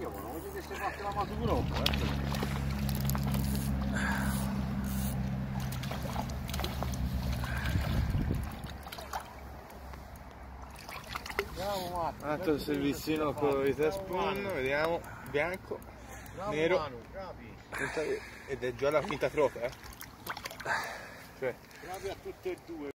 Io non voglio che se fatto la moto troppo, eh. Bravo Un altro servizino con i tre spoon, vediamo, bianco, Bravo nero. Manu, bravi. ed è già la finta trofea. eh. Cioè, Bravi a tutte e due.